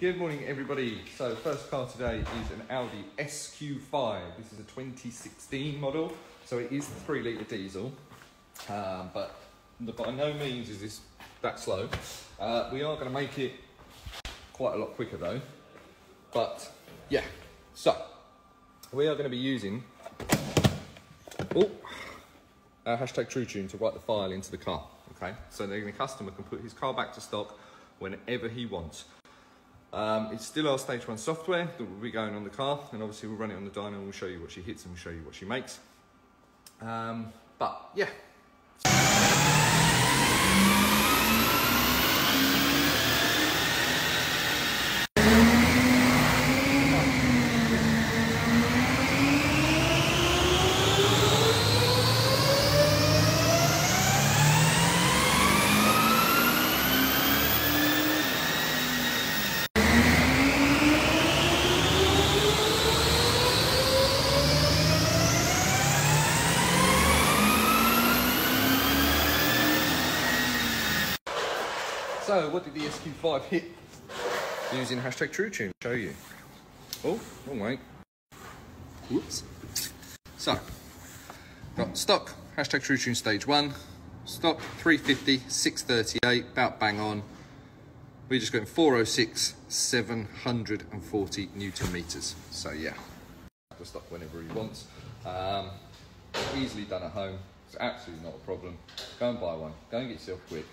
Good morning, everybody. So, first car today is an Audi SQ5. This is a 2016 model, so it is three litre diesel, um, but by no means is this that slow. Uh, we are going to make it quite a lot quicker though. But yeah, so we are going to be using oh, our hashtag TrueTune to write the file into the car. Okay, so then the customer can put his car back to stock whenever he wants. Um, it's still our stage one software that will be going on the car, and obviously we'll run it on the dyno and we'll show you what she hits and we'll show you what she makes. Um, but yeah, So, what did the SQ5 hit using hashtag TrueTune? Show you. Oh, wrong way. Whoops. So, got stock, hashtag TrueTune stage one, stock 350, 638, about bang on. We're just going 406, 740 Newton meters. So yeah, the stock whenever he wants. Um, easily done at home. It's absolutely not a problem. Go and buy one. Go and get yourself quick.